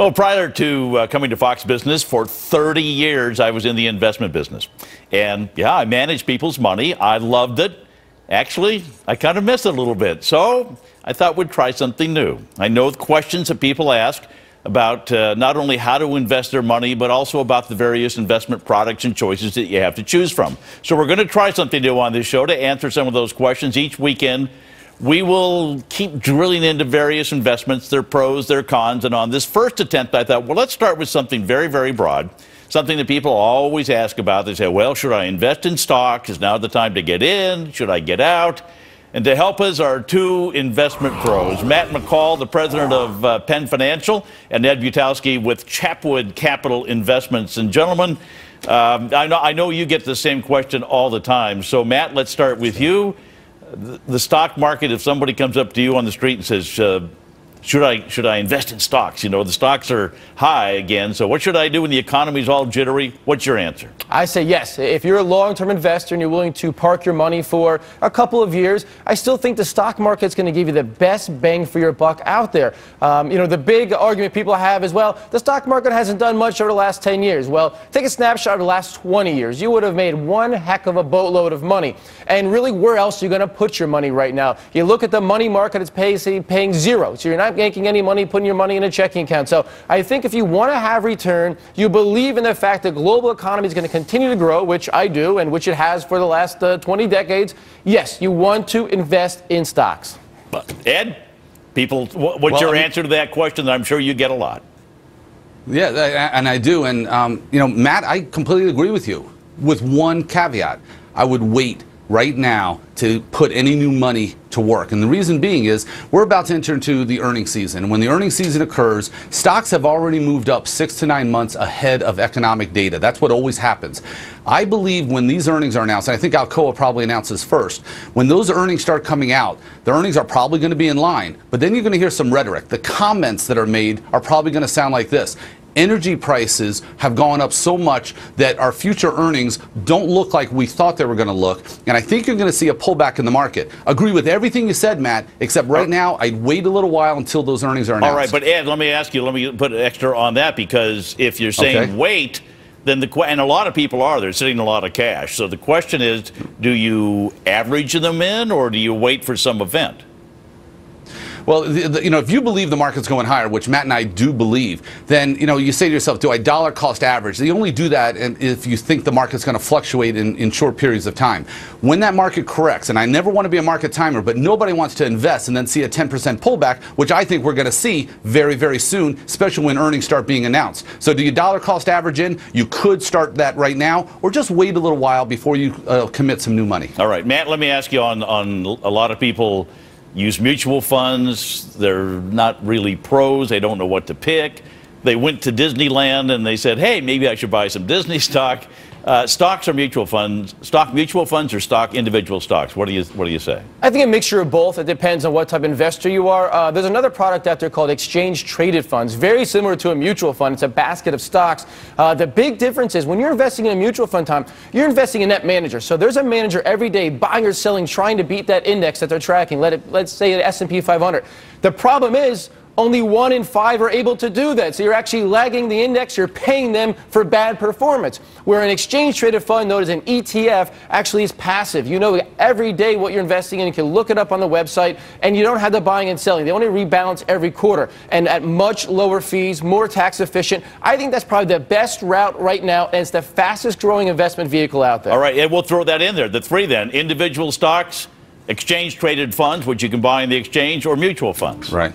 Well, prior to uh, coming to Fox Business, for 30 years, I was in the investment business. And yeah, I managed people's money. I loved it. Actually, I kind of miss it a little bit. So I thought we'd try something new. I know the questions that people ask about uh, not only how to invest their money, but also about the various investment products and choices that you have to choose from. So we're going to try something new on this show to answer some of those questions each weekend. We will keep drilling into various investments, their pros, their cons, and on this first attempt, I thought, well, let's start with something very, very broad, something that people always ask about. They say, well, should I invest in stocks? Is now the time to get in? Should I get out? And to help us are two investment pros, Matt McCall, the president of uh, Penn Financial, and Ed Butowsky with Chapwood Capital Investments. And gentlemen, um, I, know, I know you get the same question all the time. So, Matt, let's start with you. The, stock market, if somebody comes up to you on the street and says, uh, should I should I invest in stocks? You know, the stocks are high again. So what should I do when the economy's all jittery? What's your answer? I say yes. If you're a long-term investor and you're willing to park your money for a couple of years, I still think the stock market's going to give you the best bang for your buck out there. Um, you know, the big argument people have is, well, the stock market hasn't done much over the last 10 years. Well, take a snapshot of the last 20 years. You would have made one heck of a boatload of money. And really, where else are you going to put your money right now? You look at the money market; it's paying, paying zero. So you're not making any money putting your money in a checking account. So I think if you want to have return, you believe in the fact that global economy is going to continue to grow, which I do, and which it has for the last uh, 20 decades. Yes, you want to invest in stocks. But Ed, people, what's well, your I mean, answer to that question? That I'm sure you get a lot. Yeah, and I do. And, um, you know, Matt, I completely agree with you with one caveat. I would wait right now to put any new money to work. And the reason being is we're about to enter into the earnings season. And when the earnings season occurs, stocks have already moved up six to nine months ahead of economic data. That's what always happens. I believe when these earnings are announced, and I think Alcoa probably announces first, when those earnings start coming out, the earnings are probably going to be in line. But then you're going to hear some rhetoric. The comments that are made are probably going to sound like this energy prices have gone up so much that our future earnings don't look like we thought they were going to look. And I think you're going to see a pullback in the market. Agree with everything you said, Matt, except right uh, now, I'd wait a little while until those earnings are announced. All right, but Ed, let me ask you, let me put an extra on that because if you're saying okay. wait, then the and a lot of people are they're sitting a lot of cash. So the question is, do you average them in or do you wait for some event? Well, the, the, you know, if you believe the market's going higher, which Matt and I do believe, then you know you say to yourself, do I dollar cost average? You only do that and if you think the market's going to fluctuate in, in short periods of time. When that market corrects, and I never want to be a market timer, but nobody wants to invest and then see a 10% pullback, which I think we're going to see very, very soon, especially when earnings start being announced. So, do you dollar cost average in? You could start that right now, or just wait a little while before you uh, commit some new money. All right, Matt. Let me ask you on on a lot of people use mutual funds. They're not really pros. They don't know what to pick. They went to Disneyland and they said, hey, maybe I should buy some Disney stock. Uh, stocks or mutual funds? Stock mutual funds or stock individual stocks? What do you What do you say? I think a mixture of both. It depends on what type of investor you are. Uh, there's another product out there called exchange traded funds, very similar to a mutual fund. It's a basket of stocks. Uh, the big difference is when you're investing in a mutual fund, Tom, you're investing in that manager. So there's a manager every day buying or selling, trying to beat that index that they're tracking. Let it, let's say the S&P 500. The problem is only one in five are able to do that. So you're actually lagging the index. You're paying them for bad performance. Where an exchange traded fund, known as an ETF, actually is passive. You know every day what you're investing in. You can look it up on the website, and you don't have the buying and selling. They only rebalance every quarter and at much lower fees, more tax efficient. I think that's probably the best route right now, and it's the fastest growing investment vehicle out there. All right, and we'll throw that in there. The three then individual stocks, exchange traded funds, which you can buy in the exchange, or mutual funds. Right.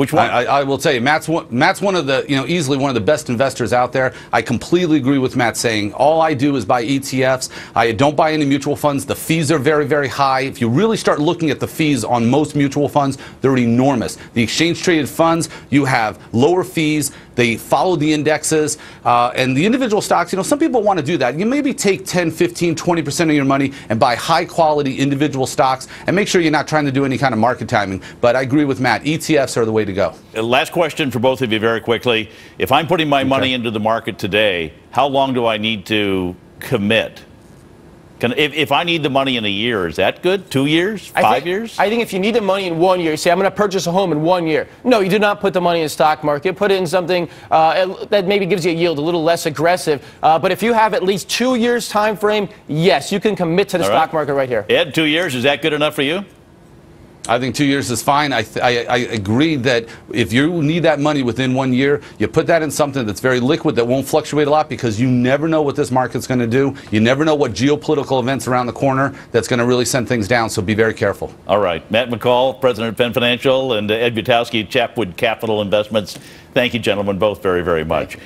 Which one? I, I, will tell you, Matt's one, Matt's one of the, you know, easily one of the best investors out there. I completely agree with Matt saying all I do is buy ETFs. I don't buy any mutual funds. The fees are very, very high. If you really start looking at the fees on most mutual funds, they're enormous. The exchange traded funds, you have lower fees. They follow the indexes. Uh, and the individual stocks, you know, some people want to do that. You maybe take 10, 15, 20% of your money and buy high quality individual stocks and make sure you're not trying to do any kind of market timing. But I agree with Matt. ETFs are the way to go. Uh, last question for both of you very quickly. If I'm putting my okay. money into the market today, how long do I need to commit? Can, if, if I need the money in a year, is that good? Two years? I Five think- years? I think if you need the money in one year, you say, I'm going to purchase a home in one year. No, you do not put the money in the stock market. Put it in something uh, that maybe gives you a yield a little less aggressive. Uh, but if you have at least two years time frame, yes, you can commit to the All stock right. market right here. Ed, two years, is that good enough for you? I think two years is fine. I, I, I agree that if you need that money within one year, you put that in something that's very liquid that won't fluctuate a lot because you never know what this market's going to do. You never know what geopolitical events around the corner that's going to really send things down. So be very careful. All right. Matt McCall, President of Penn Financial, and Ed Butowsky, Chapwood Capital Investments. Thank you, gentlemen, both very, very much.